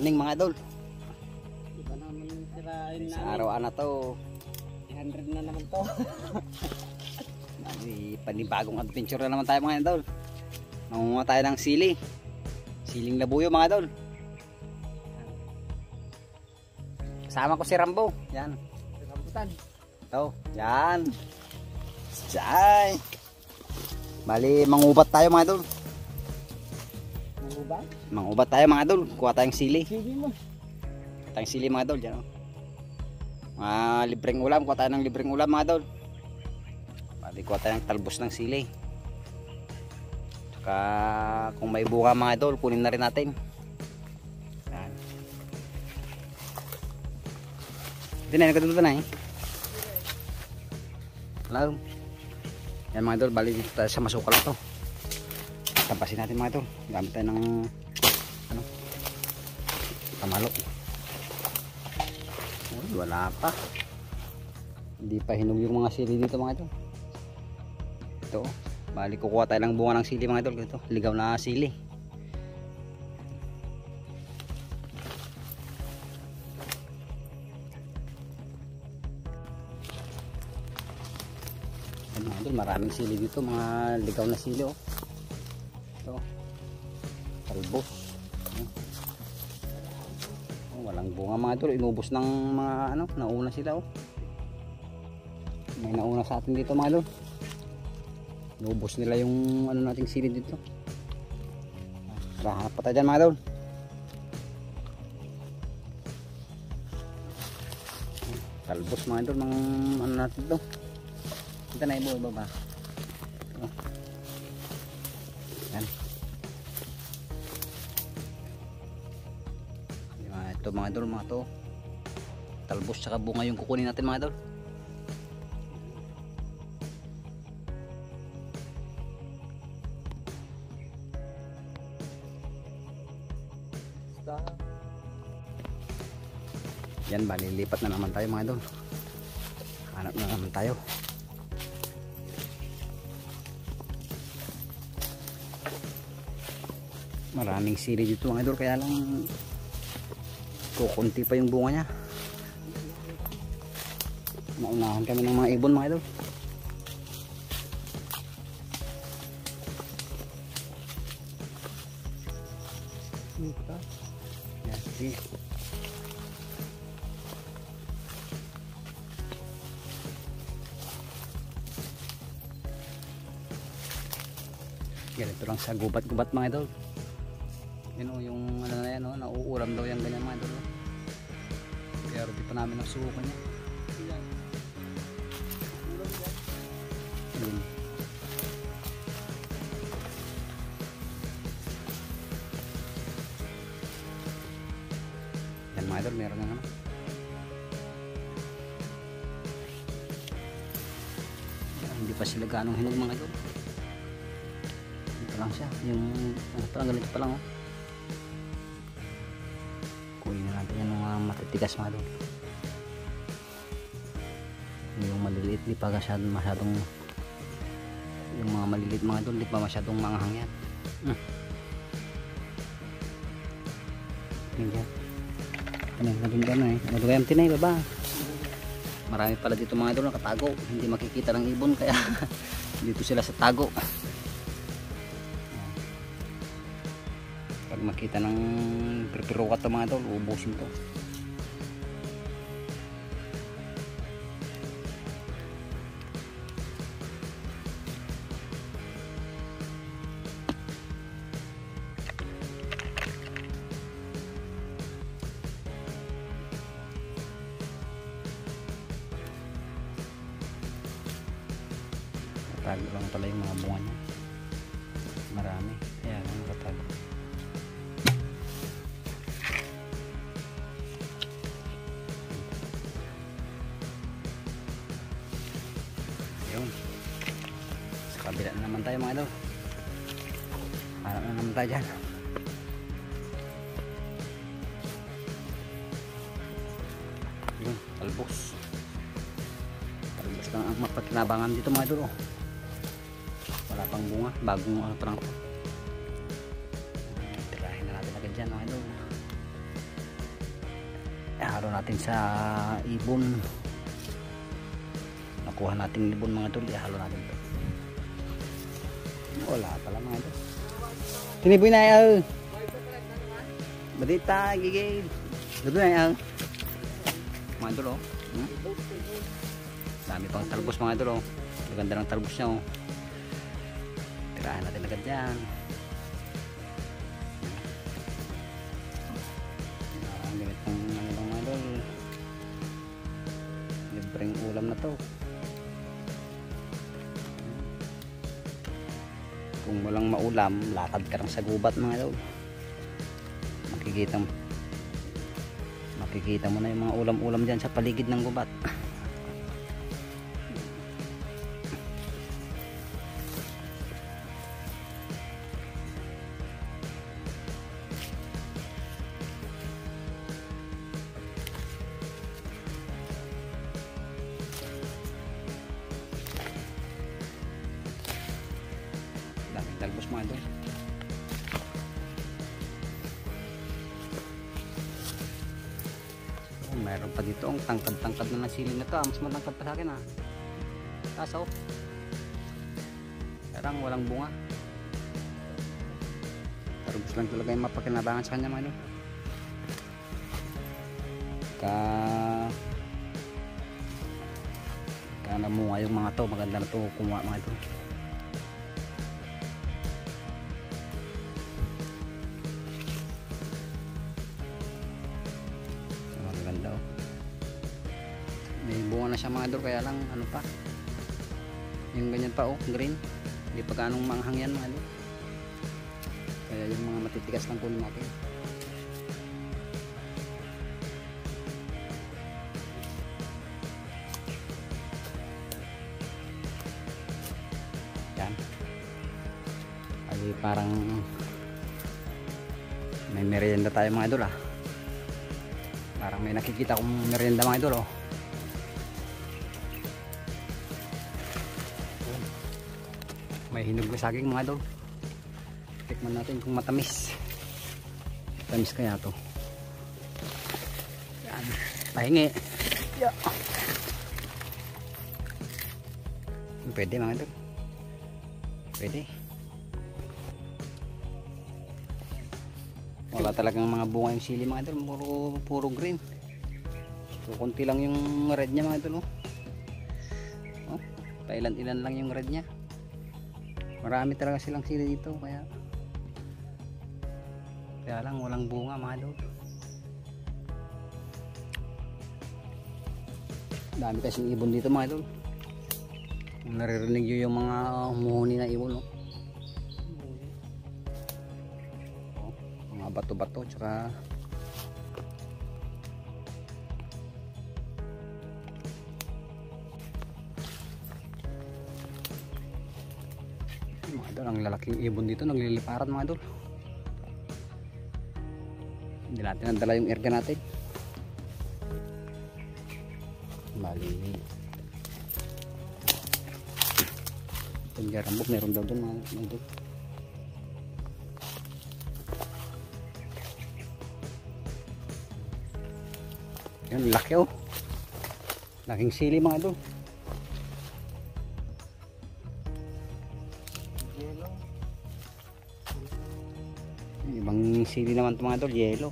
morning mga idol. Iba naman yung sirain Sa namin. araw na to, 300 na naman to. may panibagong adventure na naman tayo mga idol. Mangunga tayo ng sili. Siling labuyo mga idol. Kasama ko si Rambo. Yan. Rambutan. Ito. Yan. Jai. Bali, mangubat tayo mga idol. Ba? Mangubat tayo mga idol. Kuha tayong sili. Sige mo. Tayong sili mga idol. Yan o. Mga libreng ulam. Kuha tayo ng libreng ulam mga idol. Bali, kuha tayo ng talbos ng sili. Tsaka kung may bunga mga idol, kunin na rin natin. Yan. Hindi na, nagkatuto na eh. Hello. Yan mga idol, bali dito tayo sa masukal to. Tapasin natin mga idol. Gamit tayo ng ano? Pamalo. Uy, wala pa. Hindi pa hinog yung mga sili dito mga idol. Ito. Bali kukuha tayo ng bunga ng sili mga idol. Ito, ligaw na sili. Ayan, maraming sili dito, mga ligaw na sili oh. Ayan. Oh, walang bunga mga idol, inubos ng mga ano, nauna sila oh. May nauna sa atin dito mga idol. Inubos nila yung ano nating sili dito. Tara, hanap pa tayo dyan mga idol. Talbos mga idol, mga ano natin to. Kita na ibo, ibaba. Ito. Mga idol, mga to. Talbos tsaka bunga yung kukunin natin mga idol. Yan, balilipat na naman tayo mga idol. Hanap na naman tayo. Maraming sili dito mga idol, kaya lang kukunti pa yung bunga niya. Naunahan kami ng mga ibon mga idol. Yan, sige. Ganito lang sa gubat-gubat mga idol. Yun o, yung ano na yan o, nauulam daw yan ganyan mga idol. Pero di pa namin nasubukan yan. Yun. Yan mga idol, meron na naman. Hindi pa sila ganong hinog mga idol. Ito lang siya. Yung ano pa ganito pa lang oh. Matitigas mga idol. Yung maliliit, di pa masyadong, masyadong yung mga maliliit mga idol, di pa masyadong manghang yan. Hmm. Yan. Ano, nandun ka na eh. Ano kaya tinay, baba? Marami pala dito mga idol nakatago. Hindi makikita ng ibon kaya dito sila sa tago. Pag makita ng perperukat to mga idol, ubusin to. Nakatago lang pala yung mga bunga niya. Marami. Kaya lang nakatago. Yun. Sa kabila na naman tayo mga idol. Hanap na naman tayo dyan. Yun, talbos. Talbos lang ang mapakinabangan dito mga idol. Oh. Wala pang bunga. Bagong ano pa lang. Tirahin na natin agad dyan mga idol. natin sa ibon nakuha natin ibon mga idol ihalo natin to wala pala mga idol tiniboy na yan Badita, gigil. Dito na yan. Mga idol, oh. Hmm? Dami pang talbos mga idol, oh. Maganda ng talbos niya, oh. Tirahan natin agad yan. Ang ganit ng ano lang mga idol. Libreng ulam na to. Kung walang maulam, lakad ka lang sa gubat mga idol makikita makikita mo na yung mga ulam-ulam dyan sa paligid ng gubat mga doon Oh, pa dito ang tangkad-tangkad na nasili na to. ah. Mas malangkad pa sa akin ah. Kaso, parang walang bunga. Tarubos lang talaga yung mapakinabangan sa kanya mga ano. Ka ka namunga yung mga to. Maganda na to kumuha mga ito. Mga idol kaya lang ano pa. Yung ganyan pa oh, green. Hindi pa ganong manghang yan mga idol. Kaya yung mga matitigas lang kunin natin. Yan. Ay parang may merienda tayo mga idol ah. Parang may nakikita kong merienda mga idol oh. May hinog na saging mga idol. Tikman natin kung matamis. Matamis kaya to. Yan. Pahingi. Yeah. Pwede mga idol. Pwede. Wala talagang mga bunga yung sili mga idol. Puro, puro green. So, konti lang yung red niya mga idol. Oh. Oh, pailan-ilan lang yung red niya. Marami talaga silang sili dito. Kaya kaya lang walang bunga mga idol. Dami kasing ibon dito mga. Kung naririnig yung mga humuhuni na ibon. No? mga bato-bato tsaka lalaking ibon dito nagliliparan mga idol hindi natin nadala yung erga natin bali itong jarambok meron daw doon mga idol Yan, laki oh. Laking sili mga idol. Yelo. Ibang sili naman ito mga idol, yelo.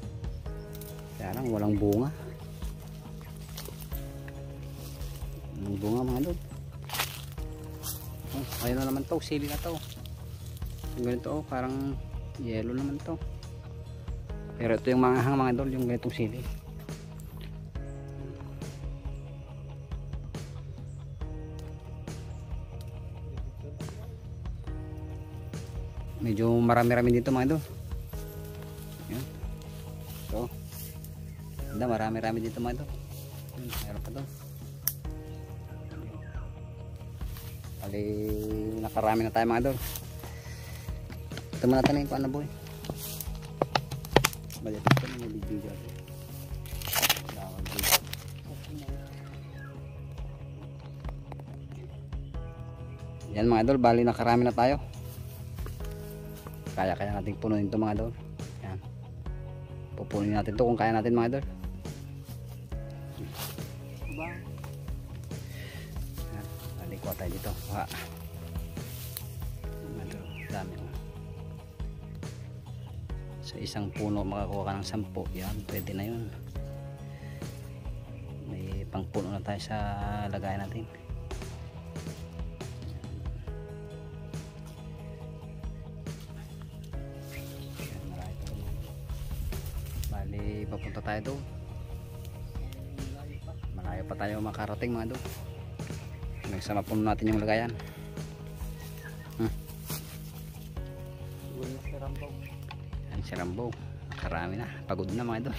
Kaya lang, walang bunga. Walang bunga mga idol. Oh, ayun na naman to, sili na to. Ganito oh, parang yelo naman to. Pero ito yung mga hang mga idol, yung ganitong sili. medyo marami-rami dito mga idol ganda marami-rami dito mga idol. Yun, meron pa doon. Bali nakarami na tayo mga idol. Ito muna tayo yung paano boy? Bali ito na may video video. yan mga idol. Bali nakarami na tayo. Kaya kaya natin punuin ito mga idol. Yan. Pupunin natin to kung kaya natin mga idol ba? Ah, Yan, alikuha tayo dito. Ha. Ito, ano, dami mo. Sa isang puno makakuha ka ng sampo. Yan, pwede na yun. May pang puno na tayo sa lagayan natin. Yan, Bali, papunta tayo doon tayo makarating mga doon nagsama puno natin yung lagayan Uy, sa Rambo. Yan si Rambo. Karami na. Pagod na mga idol.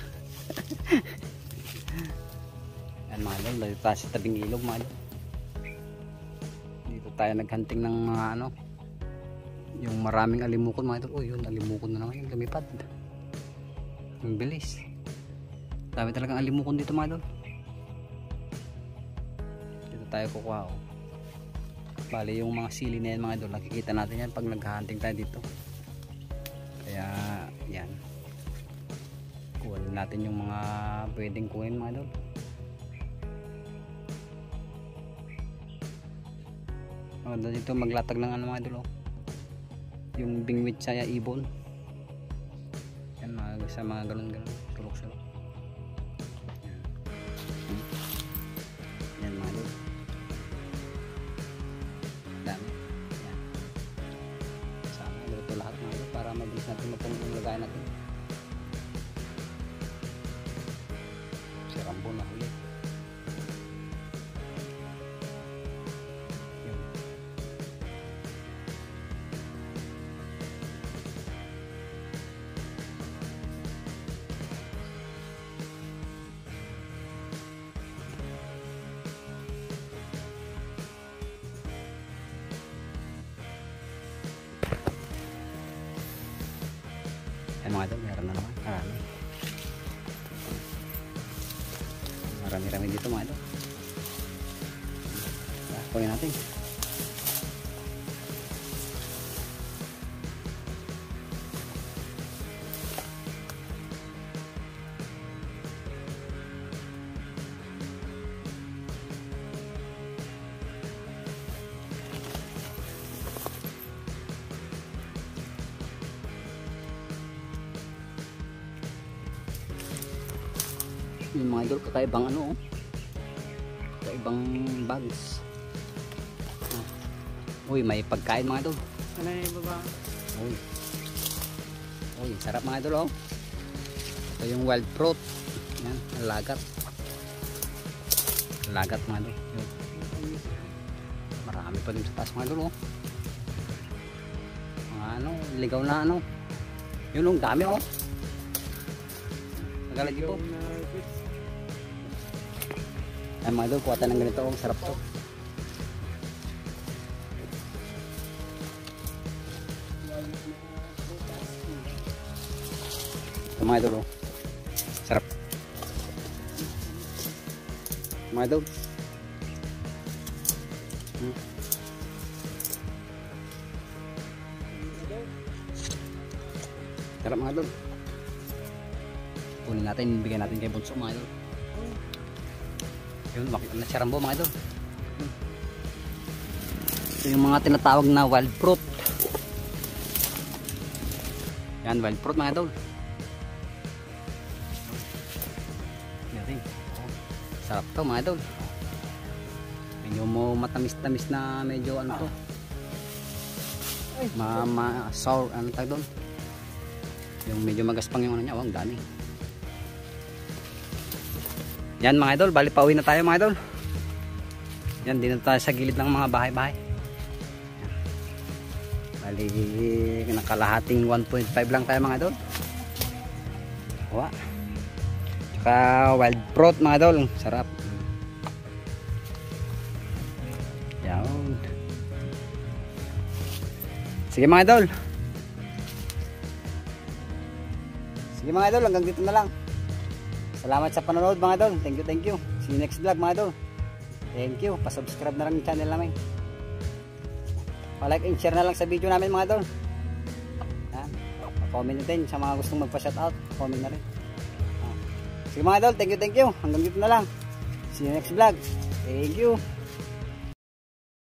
Yan mga idol. Dito tayo sa tabing ilog mga idol. Dito tayo naghunting ng mga ano. Yung maraming alimukon mga idol. Oh yun alimukon na naman yung lumipad. Ang bilis. Dami talagang alimukon dito mga idol. Tayo kukuha oh. Bali yung mga sili na yan mga idol. Nakikita natin yan pag naghahunting tayo dito kaya yan kunin natin yung mga pwedeng kunin mga idol oh, dito maglatag ng ano mga idol oh. yung bingwit saya ibon yan mga sa mga ganun ganun sulok sulok si Rambo na huli yun Yan mga idol, Marami-rami dito mga idol. Kunin natin. Yung mga idol, kakaibang ano oh. Kakaibang bags. Ah. Uy, may pagkain mga idol. Ano yung baba? Uy. Uy, sarap mga idol oh. Ito yung wild fruit. Yan, ang lagat. Lagat mga idol. Yun. Marami pa din sa taas mga idol oh. Mga ano, ligaw na ano. Yun oh, dami oh. Nagalagi po. Fish. Ay mga idol, kuha ng ganito. Ang sarap to. Ito mga idol. oh. Sarap. Mga idol. Hmm. Sarap mga idol. Kunin natin, bigyan natin kay Bunso mga idol. Yun, si Rambo mga idol. Ito yung mga tinatawag na wild fruit. Yan, wild fruit mga idol. Oh, sarap to mga idol. Medyo mo matamis-tamis na medyo ano to. Ma, ma sour, ano tag doon? Yung medyo magaspang yung ano niya, oh, ang dami. Yan mga idol, bali pauwi na tayo mga idol. Yan, dito tayo sa gilid ng mga bahay-bahay. Bali, nakalahating 1.5 lang tayo mga idol. Wa. Tsaka wild fruit mga idol, sarap. Yan. Sige mga idol. Sige mga idol, hanggang dito na lang. Salamat sa panonood mga idol. Thank you, thank you. See you next vlog mga idol. Thank you. Pa-subscribe na lang yung channel namin. Pa-like and share na lang sa video namin mga idol. Yan. Pa-comment na din sa mga gustong magpa-shoutout. Comment na rin. Sige mga idol, thank you, thank you. Hanggang dito na lang. See you next vlog. Thank you.